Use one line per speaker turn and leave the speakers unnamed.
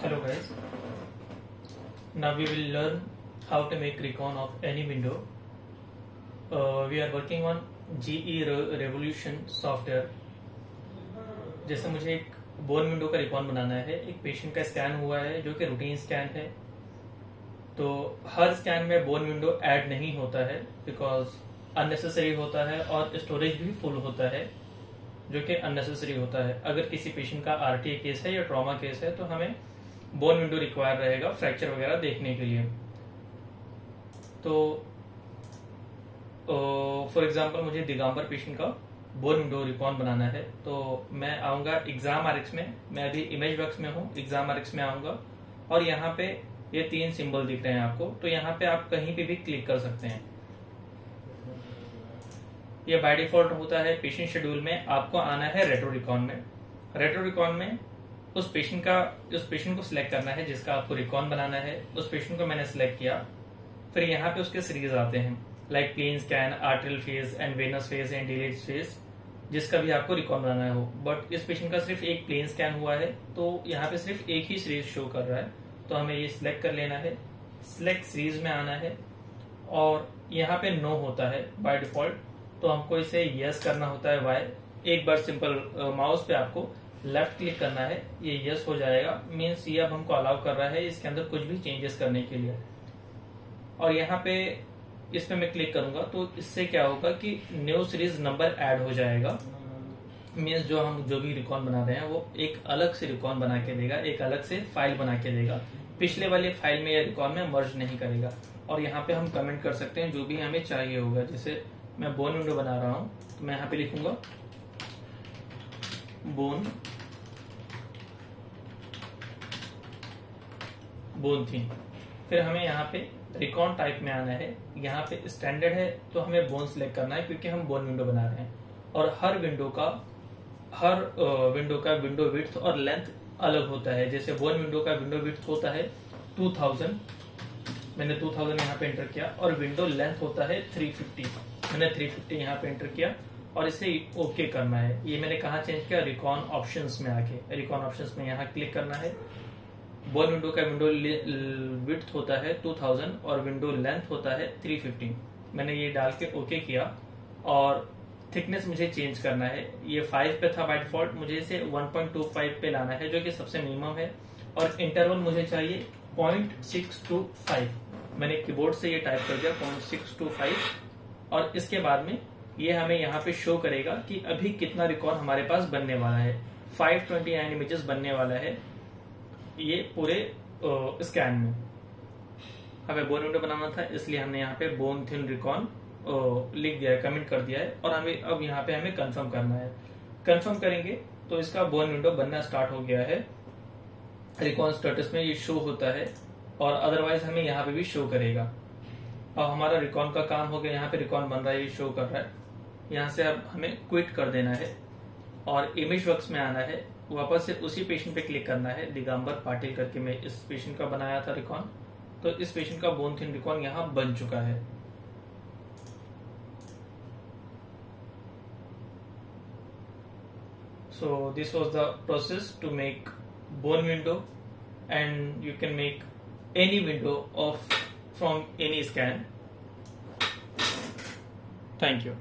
Hello guys. Now we will learn how to make recon of any window. Uh, we are working on GE Re- Revolution software. जैसे मुझे एक bone window का recon बनाना है एक patient का scan हुआ है जो कि रूटीन स्कैन है तो हर स्कैन में बोन विंडो ऐड नहीं होता है बिकॉज़ अननेसेसरी होता है और स्टोरेज भी फुल होता है जो कि अननेसेसरी होता है अगर किसी पेशेंट का आरटीए केस है या ट्रॉमा केस है तो हमें बोन विंडो रिक्वायर रहेगा फ्रैक्चर वगैरह देखने के लिए। तो फॉर एग्जांपल मुझे दिगंबर पेशेंट का बोन विंडो रिकॉन बनाना है। तो मैं आऊँगा एग्ज़ाम आरिक्स में। मैं अभी इमेज वर्क्स में हूँ एग्ज़ाम आरिक्स में आऊँगा। और यहाँ पे ये तीन सिंबल दिख रहे हैं आपको। तो यहाँ पे आप कहीं पे भी क्लिक कर सकते हैं। ये बाय डिफ़ॉल्ट होता है पेशेंट शेड्यूल में। आपको आना है रेट्रो रिकॉन में। रेट्रो रिकॉन में उस पेशेंट का, उस पेशेंट को सिलेक्ट करना है, जिसका आपको रिकॉन बनाना है। उस पेशेंट को मैंने सिलेक्ट किया। फिर यहाँ पे उसके सीरीज़ आते हैं। Like plain scan arterial phase and venous phase and delays phase जिसका भी आपको रिकॉन बनाना हो। बट इस पेशेंट का सिर्फ़ एक प्लेन स्कैन हुआ है तो यहाँ पे सिर्फ़ एक ही सीरीज़ शो कर रहा है। तो हमें ये सिलेक्ट कर लेना है। सिलेक्ट सीरीज़ में आना है। और यहाँ पे नो होता है बाय डिफ़ॉल्ट तो हमको इसे यस करना होता है वाई एक बार सिंपल माउस पे आपको लेफ़्ट क्लिक करना है, ये यस हो जाएगा। मीन्स ये अब हमको अलाउ कर रहा है इसके अंदर कुछ भी चेंजेस करने के लिए। और यहाँ पे इस पे मैं क्लिक करूँगा तो इससे क्या होगा कि न्यू सीरीज़ नंबर ऐड हो जाएगा। मीन्स जो हम जो भी रिकॉन बना रहे हैं, वो एक अलग से रिकॉन बना के देगा, एक अलग से फ़ाइल बना के देगा। पिछले वाले फ़ाइल में या रिकॉन में मर्ज नहीं करेगा। और यहाँ पे हम कमेंट कर सकते हैं, जो भी हमें चाहिए होगा। जैसे मैं बोन विंडो बना रहा हूँ तो मैं यहाँ पे लिखूँगा। बोन बोन थी। फिर हमें यहाँ पे रिकॉन टाइप में आना है। यहाँ पे स्टैंडर्ड है तो हमें बोन सिलेक्ट करना है, क्योंकि हम बोन विंडो बना रहे हैं। और हर विंडो का, हर विंडो का विंडो विड्थ और लेंथ अलग होता है। जैसे बोन विंडो का विंडो विथ होता है 2000 मैंने 2000 यहाँ पे एंटर किया। और विंडो लेंथ होता है 350 मैंने 350 यहाँ पे एंटर किया। और इसे ओके करना है। ये मैंने कहा चेंज किया? रिकॉन ऑप्शंस में आके। रिकॉन ऑप्शंस में यहाँ क्लिक करना है। बोन विंडो का विंडो विथ होता है 2000 और विंडो लेंथ होता है 350 मैंने ये डाल के ओके किया और थिकनेस मुझे चेंज करना है। ये 5 पे था बाय डिफ़ॉल्ट मुझे इसे 1.25 पे लाना है, जो कि सबसे मिनिमम है। और इंटरवल मुझे चाहिए 0.625 मैंने कीबोर्ड से ये टाइप कर दिया 0.625 और इसके बाद में ये हमें यहाँ पे शो करेगा कि अभी कितना रिकॉर्ड हमारे पास बनने वाला है। 529 इमेजेस बनने वाला है। ये पूरे स्कैन में। हमें बोन विंडो बनाना था, इसलिए हमने यहाँ पे बोन थिन रिकॉन लिख दिया है कमेंट कर दिया है, और हमें अब यहाँ पे हमें कंफर्म करना है। कंफर्म करेंगे तो इसका बोन विंडो बनना स्टार्ट हो गया है। रिकॉन स्टेटस में ये शो होता है, और अदरवाइज़ हमें यहाँ पे भी शो करेगा। अब हमारा रिकॉन का काम हो गया, यहाँ पे रिकॉन बन रहा है, ये शो कर रहा है। यहाँ से अब हमें क्विट कर देना है। और इमेज वर्क में आना है। वापस से उसी पेशेंट पे क्लिक करना है। दिगंबर पाटिल करके मैं इस पेशेंट का बनाया था रिकॉर्न तो इस पेशेंट का बोन थिन रिकॉर्न यहाँ बन चुका है। So this was the process to make bone window and you can make any window of from any scan thank you